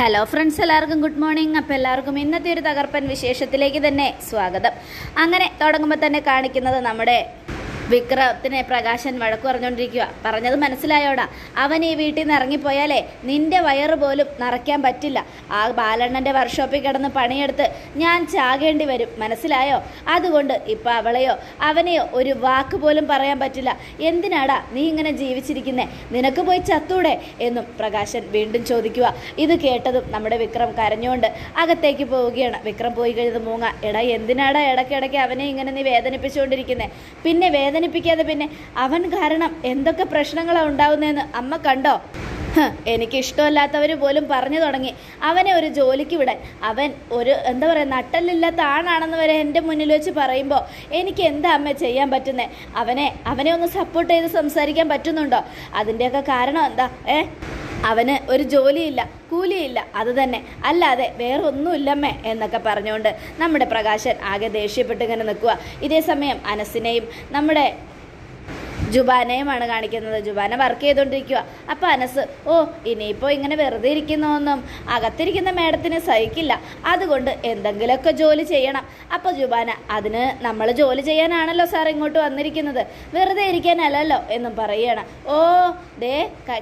Hello friends എല്ലാവർക്കും good morning അപ്പോൾ എല്ലാവർക്കും ഇന്നത്തെ ഒരു തകർപ്പൻ വിശേഷത്തിലേക്ക് തന്നെ സ്വാഗതം. അങ്ങനെ തുടങ്ങുമ്പോൾ തന്നെ കാണിക്കുന്നത് നമ്മുടെ വിക്രത്തിനെ പ്രകാശൻ വഴക്കു പറഞ്ഞുകൊണ്ടിരിക്കുക പറഞ്ഞത് മനസ്സിലായോടാ. അവൻ ഈ വീട്ടിൽ നിന്ന് ഇറങ്ങിപ്പോയാലേ നിന്റെ വയറ് പോലും നിറയ്ക്കാൻ പറ്റില്ല. ആ ബാലണ്ണന്റെ വർക്ക്ഷോപ്പിൽ കിടന്ന് പണിയെടുത്ത് ഞാൻ ചാകേണ്ടി വരും. മനസ്സിലായോ? അതുകൊണ്ട് ഇപ്പം അവളെയോ അവനെയോ ഒരു വാക്ക് പോലും പറയാൻ പറ്റില്ല. എന്തിനാടാ നീ ഇങ്ങനെ ജീവിച്ചിരിക്കുന്നേ? നിനക്ക് പോയി ചത്തൂടെ? എന്നും പ്രകാശൻ വീണ്ടും ചോദിക്കുക ഇത് കേട്ടതും നമ്മുടെ വിക്രം കരഞ്ഞുകൊണ്ട് അകത്തേക്ക് പോവുകയാണ്. വിക്രം പോയി കഴിഞ്ഞത് മൂങ്ങ. എടാ എന്തിനാടാ ഇടയ്ക്കിടയ്ക്ക് അവനെ ഇങ്ങനെ നീ വേദനിപ്പിച്ചുകൊണ്ടിരിക്കുന്നേ? പിന്നെ വേദനിപ്പിക്കാതെ പിന്നെ അവൻ കാരണം എന്തൊക്കെ പ്രശ്നങ്ങളാണ് ഉണ്ടാവുന്നതെന്ന് അമ്മ കണ്ടോ? എനിക്ക് ഇഷ്ടമല്ലാത്തവർ പോലും പറഞ്ഞു തുടങ്ങി. അവനെ ഒരു ജോലിക്ക് വിടാൻ. അവൻ ഒരു എന്താ പറയുക നട്ടലില്ലാത്ത ആണാണെന്ന് വരെ എന്റെ മുന്നിൽ വെച്ച് പറയുമ്പോൾ എനിക്ക് എന്താ അമ്മ ചെയ്യാൻ പറ്റുന്നത് അവനെ അവനെ ഒന്ന് സപ്പോർട്ട് ചെയ്ത് സംസാരിക്കാൻ പറ്റുന്നുണ്ടോ? അതിന്റെയൊക്കെ കാരണം എന്താ? ഏ? അവന് ഒരു ജോലിയില്ല കൂലിയില്ല അത് തന്നെ. അല്ലാതെ വേറെ ഒന്നുമില്ലമ്മേ എന്നൊക്കെ പറഞ്ഞുകൊണ്ട് നമ്മുടെ പ്രകാശൻ ആകെ ദേഷ്യപ്പെട്ട് ഇങ്ങനെ നിൽക്കുക ഇതേസമയം അനസിനെയും നമ്മുടെ ജുബാനയുമാണ് കാണിക്കുന്നത്. ജുബാന വർക്ക് ചെയ്തുകൊണ്ടിരിക്കുക അപ്പം അനസ് ഓ ഇനിയിപ്പോൾ ഇങ്ങനെ വെറുതെ ഇരിക്കുന്നൊന്നും അകത്തിരിക്കുന്ന മേഡത്തിന് സഹിക്കില്ല. അതുകൊണ്ട് എന്തെങ്കിലുമൊക്കെ ജോലി ചെയ്യണം. അപ്പോൾ ജുബാന അതിന് നമ്മൾ ജോലി ചെയ്യാനാണല്ലോ സാർ ഇങ്ങോട്ട് വന്നിരിക്കുന്നത്. വെറുതെ ഇരിക്കാനല്ലല്ലോ എന്നും പറയുകയാണ് ഓ ദേ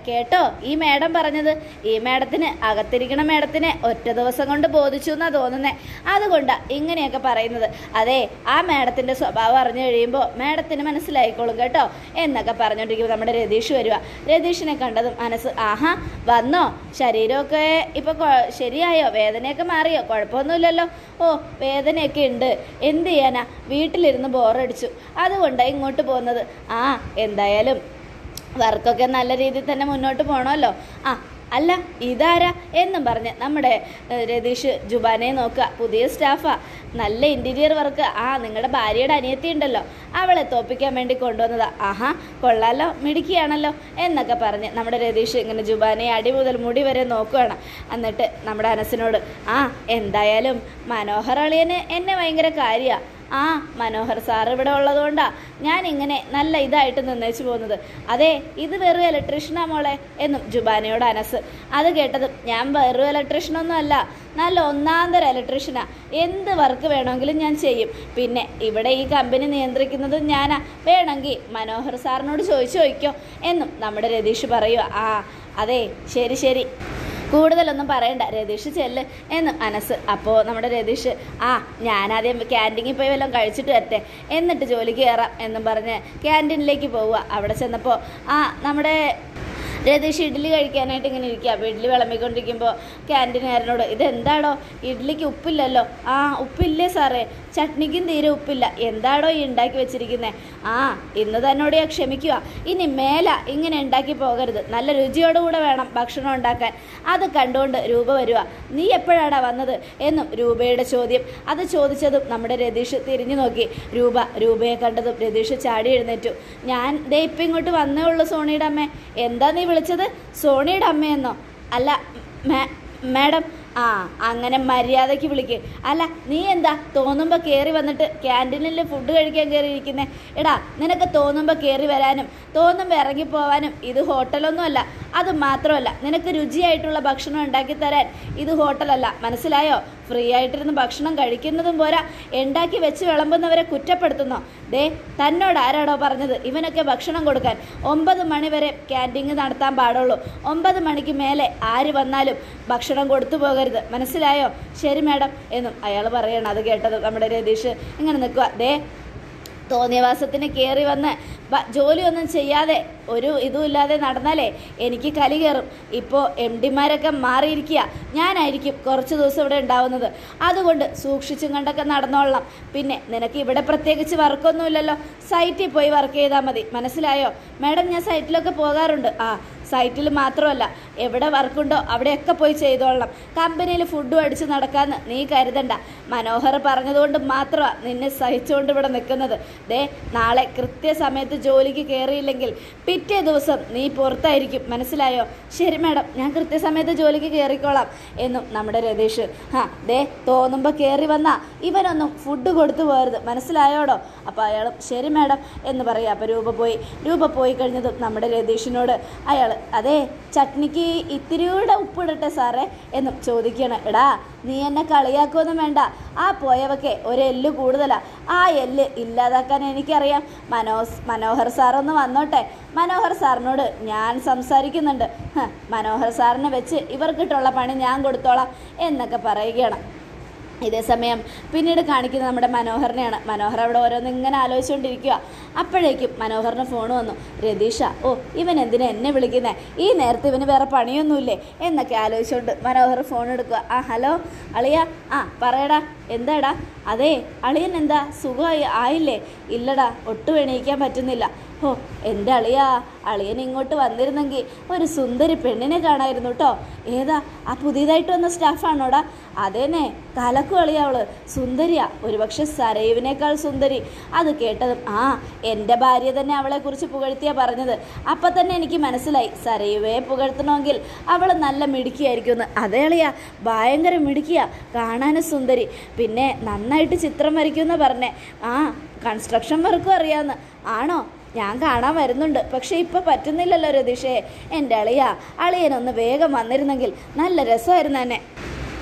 കേട്ടോ ഈ മേഡം പറഞ്ഞത്. ഈ മേഡത്തിന് അകത്തിരിക്കണ മേഡത്തിനെ ഒറ്റ ദിവസം കൊണ്ട് ബോധിച്ചു എന്നാണ് തോന്നുന്നത് അതുകൊണ്ടാണ് ഇങ്ങനെയൊക്കെ പറയുന്നത്. അതെ ആ മേഡത്തിന്റെ സ്വഭാവം അറിഞ്ഞു കഴിയുമ്പോൾ മേഡത്തിന് മനസ്സിലായിക്കോളും കേട്ടോ. എന്നൊക്കെ പറഞ്ഞുകൊണ്ടിരിക്കുമ്പോൾ നമ്മുടെ രതീഷ് വരിക രതീഷിനെ കണ്ടതും മനസ്സ് ആഹാ വന്നോ? ശരീരമൊക്കെ ഇപ്പോൾ ശരിയായോ? വേദനയൊക്കെ മാറിയോ? കുഴപ്പമൊന്നുമില്ലല്ലോ. ഓ വേദനയൊക്കെ ഉണ്ട്. എന്ത് ചെയ്യാനാ? വീട്ടിലിരുന്ന് ബോറടിച്ചു. അതുകൊണ്ടാണ് ഇങ്ങോട്ട് പോകുന്നത്. ആ എന്തായാലും വർക്കൊക്കെ നല്ല രീതിയിൽ തന്നെ മുന്നോട്ട് പോകണമല്ലോ ആ അല്ല ഇതാരാ എന്നും പറഞ്ഞ് നമ്മുടെ രതീഷ് ജുബാനെ നോക്കുക. പുതിയ സ്റ്റാഫാ. നല്ല ഇന്റീരിയർ വർക്ക് ആ നിങ്ങളുടെ ഭാര്യയുടെ അനിയത്തി ഉണ്ടല്ലോ. അവളെ തോപ്പിക്കാൻ വേണ്ടി കൊണ്ടുവന്നതാ. ആഹാ കൊള്ളാലോ മിടുക്കിയാണല്ലോ എന്നൊക്കെ പറഞ്ഞ് നമ്മുടെ രതീഷ് ഇങ്ങനെ ജുബാനെ അടി മുതൽ മുടി വരെ നോക്കുകയാണ് എന്നിട്ട് നമ്മുടെ അനസിനോട് ആ എന്തായാലും മനോഹർ അളിയന് എന്നെ ഭയങ്കര കാര്യമാണ് ആ മനോഹർ സാർ ഇവിടെ ഉള്ളതുകൊണ്ടാ ഞാൻ ഇങ്ങനെ നല്ല ഇതായിട്ട് നിന്നേച്ചു പോകുന്നത്. അതെ ഇത് വെറും ഇലക്ട്രീഷ്യനാ മോളെ എന്നും ജുബാനയോട് അനസ്. അത് കേട്ടതും ഞാൻ വെറും ഇലക്ട്രീഷ്യനൊന്നും അല്ല നല്ല ഒന്നാന്തര ഇലക്ട്രീഷ്യനാ എന്ത് വർക്ക് വേണമെങ്കിലും ഞാൻ ചെയ്യും. പിന്നെ ഇവിടെ ഈ കമ്പനി നിയന്ത്രിക്കുന്നത് ഞാനാ. വേണമെങ്കിൽ മനോഹർ സാറിനോട് ചോദിച്ചു ചോദിക്കോ എന്നും നമ്മുടെ രതീഷ് പറയുക ആ അതെ ശരി ശരി. കൂടുതലൊന്നും പറയണ്ട. രതീഷ് ചെല്ല്. എന്ന് അനസ് അപ്പോൾ നമ്മുടെ രതീഷ് ആ ഞാനാദ്യം ക്യാന്റീനിൽ പോയി വല്ലതും കഴിച്ചിട്ട് വരട്ടെ. എന്നിട്ട് ജോലിക്ക് കയറാം എന്നും പറഞ്ഞ് ക്യാന്റീനിലേക്ക് പോവുക. അവിടെ ചെന്നപ്പോൾ ആ നമ്മുടെ രതീഷ് ഇഡ്ഡലി കഴിക്കാനായിട്ട് ഇങ്ങനെ ഇരിക്കുക അപ്പോൾ ഇഡ്ഡലി വിളമ്പിക്കൊണ്ടിരിക്കുമ്പോൾ ക്യാന്റീനുകാരനോട് ഇതെന്താടോ? ഇഡ്ഡലിക്ക് ഉപ്പില്ലല്ലോ. ആ ഉപ്പില്ലേ സാറേ. ചട്നിക്കും തീരെ ഉപ്പില്ല. എന്താടോ ഈ ഉണ്ടാക്കി വെച്ചിരിക്കുന്നത് ആ ഇന്ന് തന്നോട് ഞാൻ ക്ഷമിക്കുക ഇനി മേല ഇങ്ങനെ ഉണ്ടാക്കി പോകരുത്. നല്ല രുചിയോടുകൂടെ വേണം ഭക്ഷണം ഉണ്ടാക്കാൻ. അത് കണ്ടുകൊണ്ട് രൂപ വരിക നീ എപ്പോഴാടാ വന്നത്? എന്നും രൂപയുടെ ചോദ്യം. അത് ചോദിച്ചതും നമ്മുടെ രതീഷ് തിരിഞ്ഞു നോക്കി. രൂപ രൂപയെ കണ്ടതും രതീഷ് ചാടി എഴുന്നേറ്റു. ഞാൻ ദേ ഇപ്പം ഇങ്ങോട്ട് വന്നേ ഉള്ളൂ സോണിയുടെ അമ്മേ. എന്താ നീ വിളിച്ചത് സോണിയുടെ അമ്മയെന്നോ? അല്ല മാഡം ആ അങ്ങനെ മര്യാദയ്ക്ക് വിളിക്ക്. അല്ല നീ എന്താ തോന്നുമ്പോൾ കയറി വന്നിട്ട് ക്യാന്റീനിൽ ഫുഡ് കഴിക്കാൻ കയറി ഇരിക്കുന്നേ എടാ നിനക്ക് തോന്നുമ്പോൾ കയറി വരാനും തോന്നുമ്പോൾ ഇറങ്ങിപ്പോവാനും ഇത് ഹോട്ടലൊന്നുമല്ല അത് മാത്രമല്ല നിനക്ക് രുചിയായിട്ടുള്ള ഭക്ഷണം ഉണ്ടാക്കി തരാൻ ഇത് ഹോട്ടലല്ല. മനസ്സിലായോ? ഫ്രീ ആയിട്ടിരുന്ന് ഭക്ഷണം കഴിക്കുന്നതും പോരാ. ഉണ്ടാക്കി വെച്ച് വിളമ്പുന്നവരെ കുറ്റപ്പെടുത്തുന്നോ? ദേ തന്നോട് ആരാടോ പറഞ്ഞത് ഇവനൊക്കെ ഭക്ഷണം കൊടുക്കാൻ. ഒമ്പത് മണി വരെ ക്യാന്റീൻ നടത്താൻ പാടുള്ളൂ. ഒമ്പത് മണിക്ക് മേലെ ആര് വന്നാലും ഭക്ഷണം കൊടുത്തു പോകരുത്. മനസ്സിലായോ? ശരി മാഡം എന്നും അയാൾ പറയണം. അത് കേട്ടത് നമ്മുടെ രതീഷ്. ഇങ്ങനെ നിൽക്കുക ദേ തോന്നിയവാസത്തിന് കയറി വന്ന് ജോലിയൊന്നും ചെയ്യാതെ ഒരു ഇതുമില്ലാതെ നടന്നാലേ എനിക്ക് കലി കയറും. ഇപ്പോൾ എം ഡിമാരൊക്കെ മാറിയിരിക്കുക ഞാനായിരിക്കും കുറച്ച് ദിവസം ഇവിടെ ഉണ്ടാവുന്നത്. അതുകൊണ്ട് സൂക്ഷിച്ചും കണ്ടൊക്കെ നടന്നോളണം. പിന്നെ നിനക്ക് ഇവിടെ പ്രത്യേകിച്ച് വർക്കൊന്നുമില്ലല്ലോ. സൈറ്റിൽ പോയി വർക്ക് ചെയ്താൽ മതി. മനസ്സിലായോ? മാഡം ഞാൻ സൈറ്റിലൊക്കെ പോകാറുണ്ട്. ആ സൈറ്റിൽ മാത്രമല്ല എവിടെ വർക്കുണ്ടോ അവിടെയൊക്കെ പോയി ചെയ്തോളണം. കമ്പനിയിൽ ഫുഡും അടിച്ച് നടക്കാന്ന് നീ കരുതണ്ട. മനോഹർ പറഞ്ഞതുകൊണ്ട് മാത്രമാണ് നിന്നെ സഹിച്ചുകൊണ്ട് ഇവിടെ നിൽക്കുന്നത് ദേ നാളെ കൃത്യസമയത്ത് ജോലിക്ക് കയറിയില്ലെങ്കിൽ പിറ്റേ ദിവസം നീ പുറത്തായിരിക്കും. മനസ്സിലായോ? ശരി മാഡം ഞാൻ കൃത്യസമയത്ത് ജോലിക്ക് കയറിക്കോളാം എന്നും നമ്മുടെ രതീഷ്. ആ ദേ തോന്നുമ്പോൾ കയറി വന്നാ ഇവനൊന്നും ഫുഡ് കൊടുത്തു പോരുത് മനസ്സിലായോടോ? അപ്പോൾ അയാളും ശരി മാഡം എന്ന് പറയുക അപ്പോൾ രൂപ പോയി. രൂപ പോയി കഴിഞ്ഞതും നമ്മുടെ രതീഷിനോട് അയാൾ അതെ ചട്നിക്ക് ഇത്തിരിയൂടെ ഉപ്പിടട്ടെ സാറേ എന്നും ചോദിക്കണം എടാ നീ എന്നെ കളിയാക്കുമെന്നും വേണ്ട. ആ പോയവക്കെ ഒരു എല്ല് കൂടുതലാ. ആ എല്ല് ഇല്ലാതാക്കാൻ എനിക്കറിയാം. മനോസ് മനോഹർ സാറൊന്ന് വന്നോട്ടെ. മനോഹർ സാറിനോട് ഞാൻ സംസാരിക്കുന്നുണ്ട്. മനോഹർ സാറിനെ വെച്ച് ഇവർക്കിട്ടുള്ള പണി ഞാൻ കൊടുത്തോളാം എന്നൊക്കെ പറയുകയാണ്. ഇതേ സമയം പിന്നീട് കാണിക്കുന്നത് നമ്മുടെ മനോഹറിനെയാണ് മനോഹർ അവിടെ ഓരോന്ന് ഇങ്ങനെ ആലോചിച്ചുകൊണ്ടിരിക്കുക. അപ്പോഴേക്കും മനോഹറിന് ഫോൺ വന്നു. രതീഷ ഓ ഇവൻ എന്തിനാ എന്നെ വിളിക്കുന്നത് ഈ നേരത്തെ ഇവന് വേറെ പണിയൊന്നുമില്ലേ? എന്നൊക്കെ ആലോചിച്ചുകൊണ്ട് മനോഹർ ഫോൺ എടുക്കുക. ആ ഹലോ അളിയ ആ പറയടാ എന്താടാ? അതെ അളിയൻ എന്താ സുഖമായി ആയില്ലേ? ഇല്ലടാ ഒട്ടും എണീക്കാൻ പറ്റുന്നില്ല. ഓ എന്റെ അളിയാ അളിയൻ ഇങ്ങോട്ട് വന്നിരുന്നെങ്കിൽ ഒരു സുന്ദരി പെണ്ണിനെ കാണായിരുന്നു കേട്ടോ ഏതാ ആ പുതിയതായിട്ട് വന്ന സ്റ്റാഫാണോടാ അതേനെ കലക്കു അളിയാവൾ സുന്ദരിയാ ഒരുപക്ഷെ സരയുവിനേക്കാൾ സുന്ദരി. അത് കേട്ടതും ആ എന്റെ ഭാര്യ തന്നെ അവളെക്കുറിച്ച് പുകഴ്ത്തിയാ പറഞ്ഞത്. അപ്പം തന്നെ എനിക്ക് മനസ്സിലായി സരൈവയെ പുകഴ്ത്തണമെങ്കിൽ അവൾ നല്ല മിടുക്കിയായിരിക്കുമെന്ന്. അതേ അളിയാ ഭയങ്കര മിടുക്കിയാ കാണാനും സുന്ദരി. പിന്നെ നന്നായിട്ട് ചിത്രം വരയ്ക്കുമെന്ന് പറഞ്ഞേ. ആ കൺസ്ട്രക്ഷൻ വർക്കും അറിയാമെന്ന് ആണോ? ഞാൻ കാണാൻ വരുന്നുണ്ട്. പക്ഷെ ഇപ്പം പറ്റുന്നില്ലല്ലോ രതീഷേ. എന്റെ അളിയ അളിയനൊന്ന് വേഗം വന്നിരുന്നെങ്കിൽ നല്ല രസമായിരുന്നു തന്നെ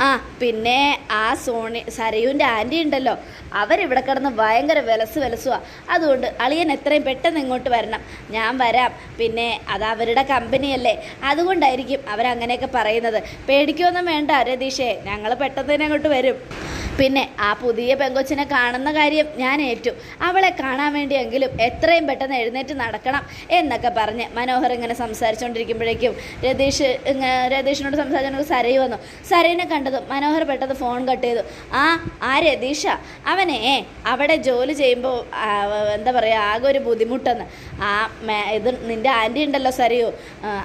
ആ പിന്നെ ആ സോണി സരയുവിന്റെ ആന്റി ഉണ്ടല്ലോ. അവരിവിടെ കിടന്ന് ഭയങ്കര വിലസ് വിലസുവാ. അതുകൊണ്ട് അളിയൻ എത്രയും പെട്ടെന്ന് ഇങ്ങോട്ട് വരണം. ഞാൻ വരാം. പിന്നെ അത് അവരുടെ കമ്പനിയല്ലേ അതുകൊണ്ടായിരിക്കും അവരങ്ങനെയൊക്കെ പറയുന്നത്. പേടിക്കൊന്നും വേണ്ട രതീഷേ. ഞങ്ങൾ പെട്ടെന്ന് തന്നെ അങ്ങോട്ട് വരും. പിന്നെ ആ പുതിയ പെങ്കൊച്ചിനെ കാണുന്ന കാര്യം ഞാൻ ഏറ്റു. അവളെ കാണാൻ വേണ്ടിയെങ്കിലും എത്രയും പെട്ടെന്ന് എഴുന്നേറ്റ് നടക്കണം എന്നൊക്കെ പറഞ്ഞ് മനോഹർ ഇങ്ങനെ സംസാരിച്ചുകൊണ്ടിരിക്കുമ്പോഴേക്കും രതീഷ് രതീഷിനോട് സംസാരിച്ചുകൊണ്ട് സരയു വന്നു. സരയിനെ കണ്ടതും മനോഹർ പെട്ടെന്ന് ഫോൺ കട്ട് ചെയ്തു. ആ ആ രതീഷ? അവനെ അവിടെ ജോലി ചെയ്യുമ്പോൾ എന്താ പറയുക ആകെ ഒരു ബുദ്ധിമുട്ടെന്ന്. ആ മേ ഇത് നിന്റെ ആന്റി ഉണ്ടല്ലോ സരിയു.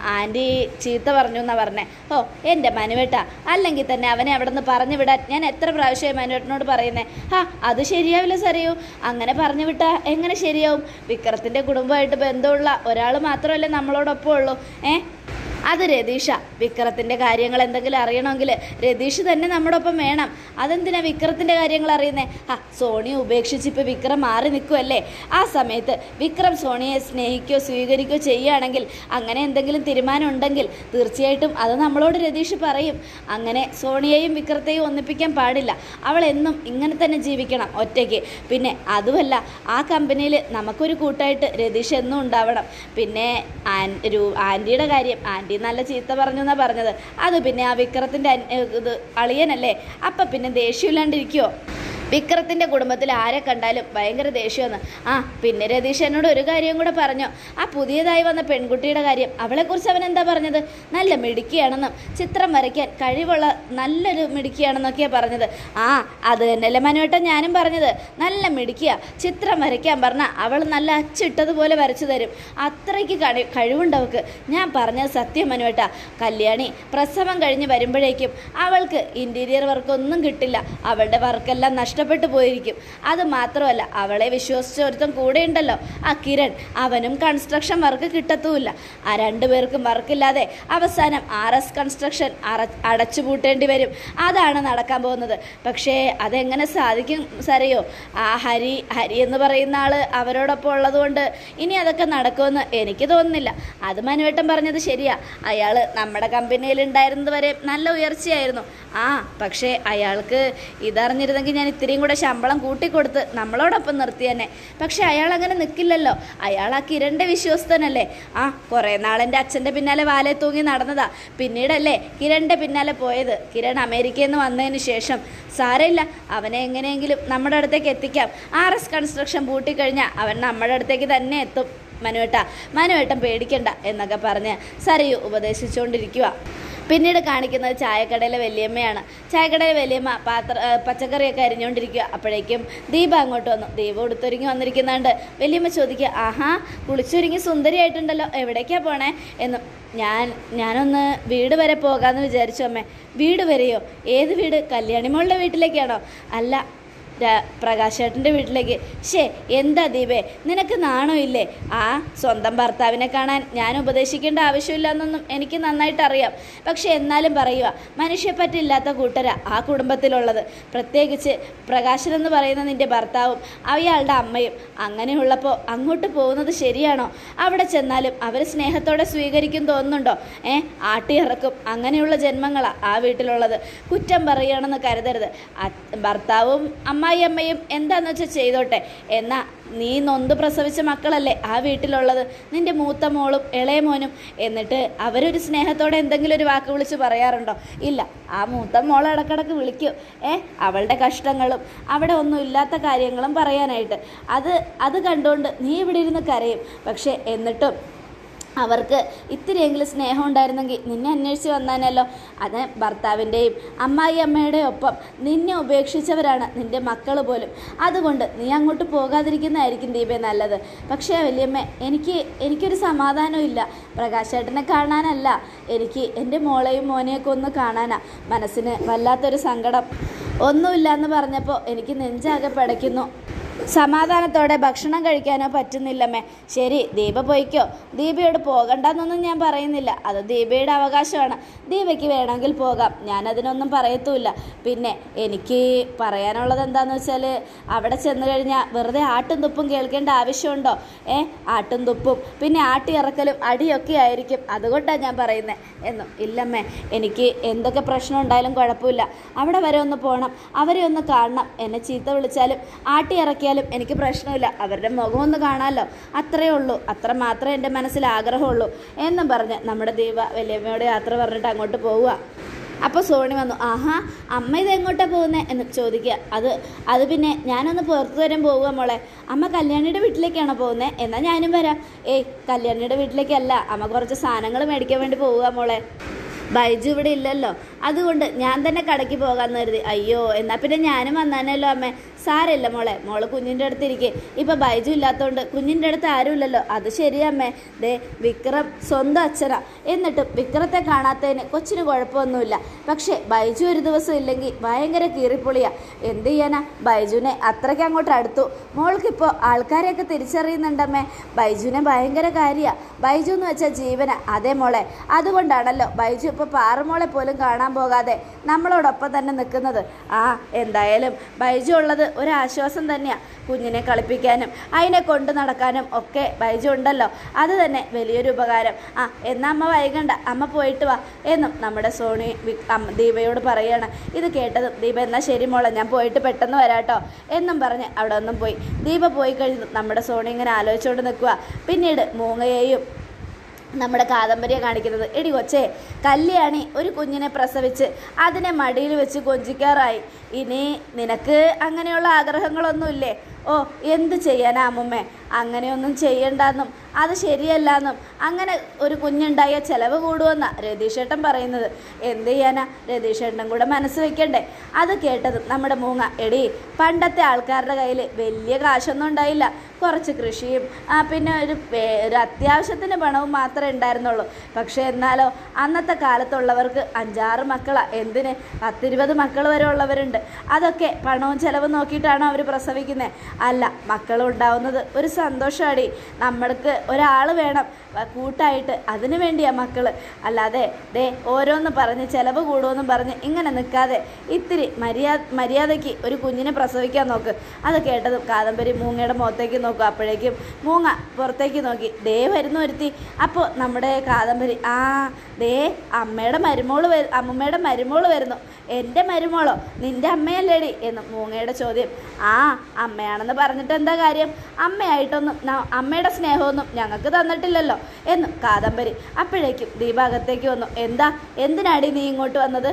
ആന്റി ചീത്ത പറഞ്ഞു എന്നാ പറഞ്ഞേ. ഓ എന്റെ മനുവേട്ട അല്ലെങ്കിൽ തന്നെ അവനെ അവിടെ നിന്ന് പറഞ്ഞു വിടാൻ ഞാൻ എത്ര പ്രാവശ്യമായി മനുവേട്ടനോട് പറയുന്നേ. ആ അത് ശരിയാവില്ല സരിയു. അങ്ങനെ പറഞ്ഞു വിട്ടാ എങ്ങനെ ശരിയാവും? വിക്രത്തിന്റെ കുടുംബമായിട്ട് ബന്ധമുള്ള ഒരാൾ മാത്രമല്ലേ നമ്മളോടൊപ്പം ഉള്ളൂ. ഏ? അത് രതീഷ. വിക്രത്തിന്റെ കാര്യങ്ങൾ എന്തെങ്കിലും അറിയണമെങ്കിൽ രതീഷ് തന്നെ നമ്മുടെ ഒപ്പം വേണം. അതെന്തിനാ വിക്രത്തിന്റെ കാര്യങ്ങൾ അറിയുന്നേ? ആ സോണിയെ ഉപേക്ഷിച്ച് ഇപ്പോൾ വിക്രം മാറി നിൽക്കുമല്ലേ ആ സമയത്ത് വിക്രം സോണിയെ സ്നേഹിക്കുകയോ സ്വീകരിക്കുകയോ ചെയ്യുകയാണെങ്കിൽ അങ്ങനെ എന്തെങ്കിലും തീരുമാനം ഉണ്ടെങ്കിൽ തീർച്ചയായിട്ടും അത് നമ്മളോട് രതീഷ് പറയും. അങ്ങനെ സോണിയെയും വിക്രത്തെയും ഒന്നിപ്പിക്കാൻ പാടില്ല. അവൾ എന്നും ഇങ്ങനെ തന്നെ ജീവിക്കണം ഒറ്റയ്ക്ക്. പിന്നെ അതുമല്ല ആ കമ്പനിയിൽ നമുക്കൊരു കൂട്ടായിട്ട് രതീഷ് എന്നും ഉണ്ടാവണം. പിന്നെ ആൻ ആന്റിയുടെ കാര്യം ആന്റി നല്ല ചീത്ത പറഞ്ഞു എന്നാണ് പറഞ്ഞത്. അത് പിന്നെ ആ വിക്രത്തിന്റെ ഇത് അളിയനല്ലേ? അപ്പം പിന്നെ ദേഷ്യമില്ലാണ്ടിരിക്കുമോ വിക്രത്തിന്റെ കുടുംബത്തിൽ ആരെ കണ്ടാലും ഭയങ്കര ദേഷ്യമാണ്. ആ പിന്നെ രതീഷ് എന്നോട് ഒരു കാര്യം കൂടെ പറഞ്ഞു. ആ പുതിയതായി വന്ന പെൺകുട്ടിയുടെ കാര്യം അവളെക്കുറിച്ച് അവൻ എന്താ പറഞ്ഞത്? നല്ല മിടുക്കിയാണെന്നും ചിത്രം വരയ്ക്കാൻ കഴിവുള്ള നല്ലൊരു മിടുക്കിയാണെന്നൊക്കെയാണ് പറഞ്ഞത്. ആ അത് തന്നെയല്ലേ മനുവേട്ട ഞാനും പറഞ്ഞത്. നല്ല മിടുക്കിയാ ചിത്രം വരയ്ക്കാൻ പറഞ്ഞാൽ അവൾ നല്ല അച്ചിട്ടതുപോലെ വരച്ചു തരും. അത്രയ്ക്ക് കഴി കഴിവുണ്ട് അവൾക്ക്. ഞാൻ പറഞ്ഞത് സത്യം മനുവേട്ട കല്യാണി പ്രസവം കഴിഞ്ഞ് വരുമ്പോഴേക്കും അവൾക്ക് ഇന്റീരിയർ വർക്കൊന്നും കിട്ടില്ല. അവളുടെ വർക്കെല്ലാം നഷ്ടപ്പെട്ടു പോയിരിക്കും. അത് മാത്രമല്ല അവളെ വിശ്വസിച്ച ഒരുത്തൻ കൂടെ ഉണ്ടല്ലോ ആ കിരൺ അവനും കൺസ്ട്രക്ഷൻ വർക്ക് കിട്ടത്തുമില്ല. ആ രണ്ടുപേർക്കും വർക്കില്ലാതെ അവസാനം ആർ എസ് കൺസ്ട്രക്ഷൻ അടച്ചുപൂട്ടേണ്ടി വരും. അതാണ് നടക്കാൻ പോകുന്നത്. പക്ഷേ അതെങ്ങനെ സാധിക്കും സരയോ? ആ ഹരി ഹരി എന്ന് പറയുന്ന ആൾ അവരോടൊപ്പം ഉള്ളതുകൊണ്ട് ഇനി അതൊക്കെ നടക്കുമെന്ന് എനിക്ക് തോന്നുന്നില്ല. അത് മനുവേട്ടൻ പറഞ്ഞത് ശരിയാ. അയാൾ നമ്മുടെ കമ്പനിയിൽ ഉണ്ടായിരുന്നത് വരെ നല്ല ഉയർച്ചയായിരുന്നു. ആ പക്ഷേ അയാൾക്ക് ഇതറിഞ്ഞിരുന്നെങ്കിൽ ഞാൻ ഇത്തിരിയും കൂടെ ശമ്പളം കൂട്ടിക്കൊടുത്ത് നമ്മളോടൊപ്പം നിർത്തി തന്നെ. പക്ഷെ അയാൾ അങ്ങനെ നിൽക്കില്ലല്ലോ അയാൾ ആ കിരണിന്റെ വിശ്വസ്തനല്ലേ. ആ കുറേ നാളെന്റെ അച്ഛന്റെ പിന്നാലെ വാലെ തൂങ്ങി നടന്നതാ. പിന്നീടല്ലേ കിരണിന്റെ പിന്നാലെ പോയത്. കിരൺ അമേരിക്കയിൽ നിന്ന് വന്നതിന് ശേഷം. സാരമില്ല അവനെ എങ്ങനെയെങ്കിലും നമ്മുടെ അടുത്തേക്ക് എത്തിക്കാം. ആർ എസ് കൺസ്ട്രക്ഷൻ പൂട്ടിക്കഴിഞ്ഞാൽ അവൻ നമ്മുടെ അടുത്തേക്ക് തന്നെ എത്തും. മനുവേട്ട മനുവേട്ടൻ പേടിക്കണ്ട എന്നൊക്കെ പറഞ്ഞ് സരയു ഉപദേശിച്ചുകൊണ്ടിരിക്കുക പിന്നീട് കാണിക്കുന്നത് ചായക്കടയിലെ വലിയമ്മയാണ്. ചായക്കടയിലെ വലിയമ്മ പാത്ര പച്ചക്കറിയൊക്കെ അരിഞ്ഞുകൊണ്ടിരിക്കുക അപ്പോഴേക്കും ദീപ അങ്ങോട്ട് വന്നു. ദീപ ഉടുത്തൊരുങ്ങി വന്നിരിക്കുന്നുണ്ട്. വലിയമ്മ ചോദിക്കുക ആഹാ കുളിച്ചൊരുങ്ങി സുന്ദരിയായിട്ടുണ്ടല്ലോ. എവിടേക്കാണ് പോണേ? എന്ന് ഞാൻ ഞാനൊന്ന് വീട് വരെ പോകാമെന്ന് വിചാരിച്ചു അമ്മേ. വീട് വരെയോ? ഏത് വീട്? കല്യാണിമോളുടെ വീട്ടിലേക്കാണോ? അല്ല പ്രകാശേട്ടന്റെ വീട്ടിലേക്ക്. ഷേ എന്താ ദീപേ? നിനക്ക് നാണോ ഇല്ലേ? ആ സ്വന്തം ഭർത്താവിനെ കാണാൻ ഞാൻ ഉപദേശിക്കേണ്ട ആവശ്യമില്ല എന്നൊന്നും എനിക്ക് നന്നായിട്ട് അറിയാം പക്ഷെ എന്നാലും പറയുക മനുഷ്യപ്പറ്റില്ലാത്ത കൂട്ടര ആ കുടുംബത്തിലുള്ളത്. പ്രത്യേകിച്ച് പ്രകാശൻ എന്ന് പറയുന്ന നിന്റെ ഭർത്താവും അയാളുടെ അമ്മയും. അങ്ങനെയുള്ളപ്പോൾ അങ്ങോട്ട് പോകുന്നത് ശരിയാണോ? അവിടെ ചെന്നാലും അവർ സ്നേഹത്തോടെ സ്വീകരിക്കും തോന്നുന്നുണ്ടോ? ഏ ആട്ടിയിറക്കും. അങ്ങനെയുള്ള ജന്മങ്ങളാണ് ആ വീട്ടിലുള്ളത്. കുറ്റം പറയുകയാണെന്ന് കരുതരുത്. ഭർത്താവും അമ്മായി അമ്മയും എന്താന്ന് വെച്ചാൽ ചെയ്തോട്ടെ. എന്നാ നീ നൊന്ത് പ്രസവിച്ച മക്കളല്ലേ ആ വീട്ടിലുള്ളത്? നിന്റെ മൂത്ത മോളും ഇളയ മോനും. എന്നിട്ട് അവരൊരു സ്നേഹത്തോടെ എന്തെങ്കിലും ഒരു വാക്ക് വിളിച്ച് പറയാറുണ്ടോ? ഇല്ല ആ മൂത്ത മോൾ ഇടക്കിടക്ക് വിളിക്കും. ഏ അവളുടെ കഷ്ടങ്ങളും അവിടെ ഒന്നും ഇല്ലാത്ത കാര്യങ്ങളും പറയാനായിട്ട്. അത് അത് കണ്ടുകൊണ്ട് നീ ഇവിടെ ഇരുന്ന് കരയും. പക്ഷേ എന്നിട്ടും അവർക്ക് ഇത്തിരിയെങ്കിലും സ്നേഹം ഉണ്ടായിരുന്നെങ്കിൽ നിന്നെ അന്വേഷിച്ച് വന്നാനല്ലോ. അത് ഭർത്താവിന്റെയും അമ്മായി അമ്മയുടെയും ഒപ്പം നിന്നെ ഉപേക്ഷിച്ചവരാണ് നിന്റെ മക്കൾ പോലും. അതുകൊണ്ട് നീ അങ്ങോട്ട് പോകാതിരിക്കുന്നതായിരിക്കും ദീപേ നല്ലത്. പക്ഷേ വലിയമ്മ എനിക്ക് എനിക്കൊരു സമാധാനവും ഇല്ല. പ്രകാശേട്ടനെ കാണാനല്ല. എനിക്ക് എന്റെ മോളെയും മോനെയൊക്കെ ഒന്ന് കാണാനാ. മനസ്സിന് വല്ലാത്തൊരു സങ്കടം. ഒന്നുമില്ല എന്ന് പറഞ്ഞപ്പോൾ എനിക്ക് നെഞ്ചാകെ പിടയ്ക്കുന്നു. സമാധാനത്തോടെ ഭക്ഷണം കഴിക്കാനോ പറ്റുന്നില്ലമ്മേ. ശരി ദീപ പോയിക്കോ. ദീപയോട് പോകണ്ടെന്നൊന്നും ഞാൻ പറയുന്നില്ല. അത് ദീപയുടെ അവകാശമാണ്. ദീപയ്ക്ക് വേണമെങ്കിൽ പോകാം. ഞാനതിനൊന്നും പറയത്തുമില്ല പിന്നെ എനിക്ക് പറയാനുള്ളത് എന്താണെന്ന് വെച്ചാൽ അവിടെ ചെന്ന് കഴിഞ്ഞാൽ വെറുതെ ആട്ടും തുപ്പും കേൾക്കേണ്ട ആവശ്യമുണ്ടോ? ഏ ആട്ടും തുപ്പും. പിന്നെ ആട്ടി ഇറക്കലും അടിയൊക്കെ ആയിരിക്കും. അതുകൊണ്ടാണ് ഞാൻ പറയുന്നത് എന്നും ഇല്ലമ്മേ എനിക്ക് എന്തൊക്കെ പ്രശ്നം ഉണ്ടായാലും കുഴപ്പമില്ല. അവിടെ വരെ ഒന്ന് പോകണം അവരെ ഒന്ന് കാണണം. എന്നെ ചീത്ത വിളിച്ചാലും ആട്ടി ഇറക്കിയാലും എനിക്ക് പ്രശ്നമില്ല. അവരുടെ മുഖമൊന്ന് കാണാമല്ലോ അത്രയേ ഉള്ളൂ. അത്ര മാത്രമേ എന്റെ മനസ്സിൽ ആഗ്രഹമുള്ളൂ എന്നും പറഞ്ഞ് നമ്മുടെ ദീപ വലിയമ്മയോട് യാത്ര പറഞ്ഞിട്ട് അങ്ങോട്ട് പോവുക. അപ്പോൾ സോണി വന്നു ആഹാ അമ്മ ഇത് എങ്ങോട്ടാണ് പോകുന്നത് എന്ന് ചോദിക്കുക. അത് അത് പിന്നെ ഞാനൊന്ന് പുറത്തു വരാൻ പോവുക മോളെ. അമ്മ കല്യാണിയുടെ വീട്ടിലേക്കാണോ പോകുന്നത് എന്നാൽ ഞാനും വരാം. ഏയ് കല്യാണിയുടെ വീട്ടിലേക്കല്ല. അമ്മ കുറച്ച് സാധനങ്ങൾ മേടിക്കാൻ വേണ്ടി പോവുക മോളെ. ബൈജു ഇവിടെ ഇല്ലല്ലോ. അതുകൊണ്ട് ഞാൻ തന്നെ കടയ്ക്ക് പോകാമെന്ന് കരുതി. അയ്യോ എന്നാൽ പിന്നെ ഞാനും വന്നാനല്ലോ അമ്മേ. സാരമില്ല മോളെ മോൾ കുഞ്ഞിന്റെ അടുത്ത് ഇരിക്കേ ഇപ്പം ബൈജു ഇല്ലാത്തതുകൊണ്ട് കുഞ്ഞിന്റെ അടുത്ത് ആരുമില്ലല്ലോ. അത് ശരിയമ്മേ ദേ വിക്രം സ്വന്തം അച്ഛനാ. എന്നിട്ട് വിക്രത്തെ കാണാത്തതിന് കൊച്ചിന് കുഴപ്പമൊന്നുമില്ല. പക്ഷേ ബൈജു ഒരു ദിവസം ഇല്ലെങ്കിൽ ഭയങ്കര കീറിപ്പൊളിയാ. എന്ത് ചെയ്യാനാ? ബൈജുവിനെ അത്രയ്ക്ക് അങ്ങോട്ട് അടുത്തു. മോൾക്കിപ്പോൾ ആൾക്കാരെയൊക്കെ തിരിച്ചറിയുന്നുണ്ടമ്മേ ബൈജുവിനെ ഭയങ്കര കാര്യമാണ് ബൈജു എന്ന് വെച്ചാൽ ജീവന. അതേ മോളെ. അതുകൊണ്ടാണല്ലോ ബൈജു ഇപ്പോൾ പാറമോളെ പോലും കാണാൻ പോകാതെ നമ്മളോടൊപ്പം തന്നെ നിൽക്കുന്നത് ആ എന്തായാലും ബൈജു ഉള്ളത് ഒരു ആശ്വാസം തന്നെയാണ് കുഞ്ഞിനെ കളിപ്പിക്കാനും അതിനെ കൊണ്ട് നടക്കാനും ഒക്കെ ബൈജു ഉണ്ടല്ലോ. അത് തന്നെ വലിയൊരു ഉപകാരം. ആ എന്നാ അമ്മ വൈകണ്ട. അമ്മ പോയിട്ട് വാ. എന്നും നമ്മുടെ സോണി ദീപയോട് പറയാണ്. ഇത് കേട്ടതും ദീപ എന്നാൽ ശരി മോളെ ഞാൻ പോയിട്ട് പെട്ടെന്ന് വരാട്ടോ. എന്നും പറഞ്ഞ് അവിടെ ഒന്നും പോയി. ദീപ പോയി കഴിഞ്ഞു. നമ്മുടെ സോണി ഇങ്ങനെ ആലോചിച്ചുകൊണ്ട് നിൽക്കുക പിന്നീട് മൂങ്ങയെയും നമ്മുടെ കാദംബരിയെ കാണിക്കുന്നത് എടി കൊച്ചേ കല്യാണി ഒരു കുഞ്ഞിനെ പ്രസവിച്ച് അതിനെ മടിയിൽ വെച്ച് കൊഞ്ചിക്കാറായി. ഇനി നിനക്ക് അങ്ങനെയുള്ള ആഗ്രഹങ്ങളൊന്നുമില്ലേ? ഓ എന്ത് ചെയ്യാനാ അമ്മുമ്മേ? അങ്ങനെയൊന്നും ചെയ്യണ്ടെന്നും അത് ശരിയല്ലെന്നും അങ്ങനെ ഒരു കുഞ്ഞുണ്ടായ ചിലവ് കൂടുമെന്നാണ് രതീഷേട്ടൻ പറയുന്നത്. എന്ത് ചെയ്യാനാ? രതീഷേട്ടനും കൂടെ മനസ്സ് വെക്കണ്ടേ? അത് കേട്ടതും നമ്മുടെ മൂങ്ങ എടി പണ്ടത്തെ ആൾക്കാരുടെ കയ്യിൽ വലിയ കാശൊന്നും ഉണ്ടായില്ല. കുറച്ച് കൃഷിയും പിന്നെ ഒരു ഒരു അത്യാവശ്യത്തിന് പണവും മാത്രമേ ഉണ്ടായിരുന്നുള്ളൂ. പക്ഷേ എന്നാലോ അന്നത്തെ കാലത്തുള്ളവർക്ക് അഞ്ചാറ് മക്കളാണ് എന്തിന്? പത്തിരുപത് മക്കൾ വരെ ഉള്ളവരുണ്ട്. അതൊക്കെ പണവും ചിലവ് നോക്കിയിട്ടാണ് അവർ പ്രസവിക്കുന്നത് അല്ല മക്കൾ ഉണ്ടാവുന്നത് ഒരു സന്തോഷമാടി നമ്മൾക്ക് ഒരാൾ വേണം കൂട്ടായിട്ട് അതിനു വേണ്ടിയാ മക്കൾ അല്ലാതെ ദേ ഓരോന്ന് പറഞ്ഞ് ചിലവ് കൂടുമെന്നും പറഞ്ഞ് ഇങ്ങനെ നിൽക്കാതെ ഇത്തിരി മര്യാദ മര്യാദയ്ക്ക് ഒരു കുഞ്ഞിനെ പ്രസവിക്കാൻ നോക്ക്. അത് കേട്ടത് കാദംബരി മൂങ്ങയുടെ മുഖത്തേക്ക് നോക്കും. അപ്പോഴേക്കും മൂങ്ങ പുറത്തേക്ക് നോക്കി. ദേ വരുന്നു ഒരുത്തി അപ്പോൾ നമ്മുടെ കാദംബരി ആ ദേ അമ്മയുടെ മരുമോൾ വരു അമ്മമ്മയുടെ മരുമോൾ വരുന്നു. എന്റെ മരുമോളോ നിന്റെ അമ്മയല്ലേടി എന്ന് മൂങ്ങയുടെ ചോദ്യം. ആ അമ്മയാണെന്ന് പറഞ്ഞിട്ട് എന്താ കാര്യം? അമ്മയായിട്ടൊന്നും അമ്മയുടെ സ്നേഹമൊന്നും ഞങ്ങൾക്ക് തന്നിട്ടില്ലല്ലോ എന്ന് കാദംബരി അപ്പോഴേക്കും ദീപാകത്തേക്ക് വന്നു. എന്താ? എന്തിനാടി നീ ഇങ്ങോട്ട് വന്നത്?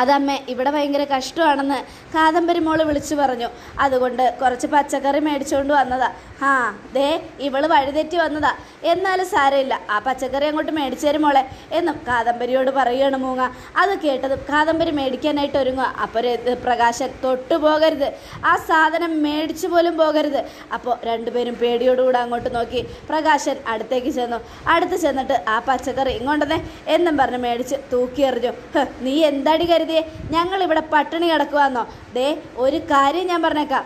അതമ്മേ ഇവിടെ ഭയങ്കര കഷ്ടമാണെന്ന് കാദംബരി മോൾ വിളിച്ചു പറഞ്ഞു. അതുകൊണ്ട് കുറച്ച് പച്ചക്കറി മേടിച്ചുകൊണ്ട് വന്നതാ. ആ ദേ ഇവൾ വഴിതെറ്റി വന്നതാ. എന്നാലും സാരമില്ല. ആ പച്ചക്കറി അങ്ങോട്ട് മേടിച്ചു തരും മോളെ എന്നും കാദംബരിയോട് പറയുകയാണ് മൂങ്ങ. അത് കേട്ടതും കാദംബരി മേടിക്കാനായിട്ട് ഒരുങ്ങുക അപ്പോൾ പ്രകാശൻ തൊട്ടു പോകരുത്. ആ സാധനം മേടിച്ചു പോലും പോകരുത്. അപ്പോൾ രണ്ടുപേരും പേടിയോടുകൂടെ അങ്ങോട്ട് നോക്കി പ്രകാശൻ അടുത്തേക്ക് ചെന്നു. അടുത്ത് ചെന്നിട്ട് ആ പച്ചക്കറി ഇങ്ങോട്ടെന്നേ എന്നും പറഞ്ഞ് മേടിച്ച് തൂക്കി എറിഞ്ഞു നീ എന്താടി കരുതി? കരുതിയേ ഞങ്ങൾ ഇവിടെ പട്ടിണി കിടക്കുവാന്നോ? ദേ ഒരു കാര്യം ഞാൻ പറഞ്ഞേക്കാം.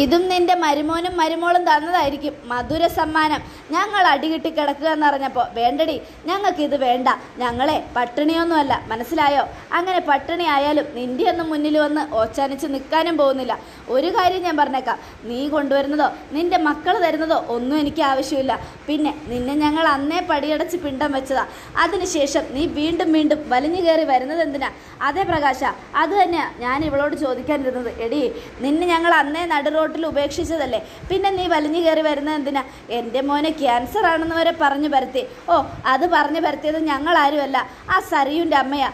ഇതും നിന്റെ മരുമോനും മരുമോളും തന്നതായിരിക്കും. മധുര സമ്മാനം. ഞങ്ങൾ അടികിട്ടി കിടക്കുക എന്ന് പറഞ്ഞപ്പോൾ വേണ്ടടി ഞങ്ങൾക്ക് ഇത് വേണ്ട. ഞങ്ങളെ പട്ടിണിയൊന്നുമല്ല മനസ്സിലായോ? അങ്ങനെ പട്ടിണി ആയാലും നിന്റെ ഒന്നും മുന്നിൽ വന്ന് ഓച്ചാനിച്ച് നിൽക്കാനും പോകുന്നില്ല. ഒരു കാര്യം ഞാൻ പറഞ്ഞേക്കാം. നീ കൊണ്ടുവരുന്നതോ നിന്റെ മക്കൾ തരുന്നതോ ഒന്നും എനിക്ക് ആവശ്യമില്ല. പിന്നെ നിന്നെ ഞങ്ങൾ അന്നേ പടിയടച്ച് പിണ്ടം വെച്ചതാ. അതിനുശേഷം നീ വീണ്ടും വീണ്ടും വലിഞ്ഞു കയറി വരുന്നത് എന്തിനാ? അതെ പ്രകാശ അത് തന്നെയാ ഞാൻ ഇവളോട് ചോദിക്കാനിരുന്നത്. എടി നിന്നെ ഞങ്ങൾ അന്നേ നടു റോട്ടിൽ ഉപേക്ഷിച്ചതല്ലേ? പിന്നെ നീ വലിഞ്ഞു കയറി വരുന്നത് എന്തിനാ? എന്റെ മോനെ ക്യാൻസർ ആണെന്ന് വരെ പറഞ്ഞു പരത്തി. ഓ അത് പറഞ്ഞു പരത്തിയത് ഞങ്ങളാരുമല്ല. ആ സരിയുന്റെ അമ്മയാ.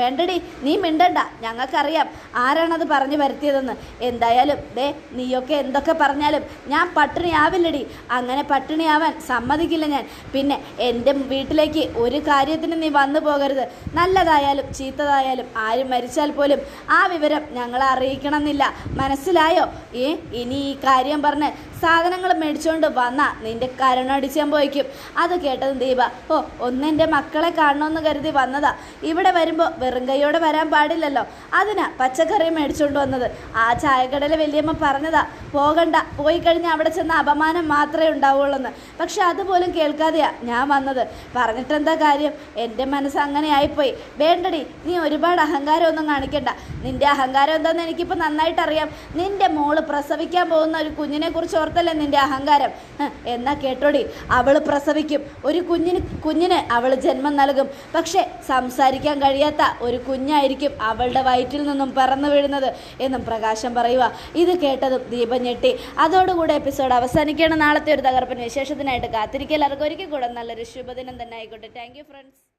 വേണ്ടടി നീ മിണ്ടണ്ട. ഞങ്ങൾക്കറിയാം ആരാണത് പറഞ്ഞു പരത്തിയതെന്ന്. എന്തായാലും ദേ നീയൊക്കെ എന്തൊക്കെ പറഞ്ഞാലും ഞാൻ പട്ടിണിയാവില്ലടി. അങ്ങനെ പട്ടിണിയാവാൻ സമ്മതിക്കില്ല ഞാൻ. പിന്നെ എന്റെ വീട്ടിലേക്ക് ഒരു കാര്യത്തിന് നീ വന്നു പോകരുത്. നല്ലതായാലും ചീത്തതായാലും ആരും മരിച്ചാൽ പോലും ആ വിവരം ഞങ്ങളെ അറിയിക്കണമെന്നില്ല. മനസ്സിലായോ? ഏ? ഇനി ഈ കാര്യം പറഞ്ഞ് സാധനങ്ങൾ മേടിച്ചുകൊണ്ട് വന്ന നിന്റെ കരുണടിച്ചാൻ പോയിക്കും. അത് കേട്ടത് ദീപ ഓ ഒന്നെന്റെ മക്കളെ കാണണമെന്ന് കരുതി വന്നതാ. ഇവിടെ വരുമ്പോൾ വെറും കൈയോടെ വരാൻ പാടില്ലല്ലോ. അതിനാ പച്ചക്കറി മേടിച്ചുകൊണ്ട് വന്നത്. ആ ചായക്കടയിലെ വലിയമ്മ പറഞ്ഞതാ പോകണ്ട പോയി കഴിഞ്ഞാൽ അവിടെ ചെന്ന അപമാനം മാത്രമേ ഉണ്ടാവുള്ളൂ എന്ന് പക്ഷെ അതുപോലും കേൾക്കാതെയാ ഞാൻ വന്നത്. പറഞ്ഞിട്ടെന്താ കാര്യം? എന്റെ മനസ്സ് അങ്ങനെ ആയിപ്പോയി. വേണ്ടടി നീ ഒരുപാട് അഹങ്കാരമൊന്നും കാണിക്കണ്ട. നിന്റെ അഹങ്കാരം എന്താണെന്ന് എനിക്കിപ്പോൾ നന്നായിട്ട് അറിയാം നിന്റെ മോൾ പ്രസവിക്കാൻ പോകുന്ന ഒരു കുഞ്ഞിനെ കുറിച്ച് ഓർത്തല്ലേ നിന്റെ അഹങ്കാരം? എന്നാ കേട്ടോടി. അവൾ പ്രസവിക്കും. ഒരു കുഞ്ഞിന് കുഞ്ഞിന് അവൾ ജന്മം നൽകും. പക്ഷേ സംസാരിക്കാൻ കഴിയാത്ത ഒരു കുഞ്ഞായിരിക്കും അവളുടെ വയറ്റിൽ നിന്നും പറന്നു വീഴുന്നത് എന്നും പ്രകാശം പറയുക. ഇത് കേട്ടതും ദീപം ഞെട്ടി. അതോടുകൂടെ എപ്പിസോഡ് അവസാനിക്കുകയാണ്. നാളത്തെ ഒരു തകർപ്പൻ വിശേഷത്തിനായിട്ട് കാത്തിരിക്കുക. എല്ലാവർക്കും ഒരിക്കൽ കൂടെ നല്ലൊരു ശുഭദിനം തന്നെ ആയിക്കോട്ടെ. Thank you friends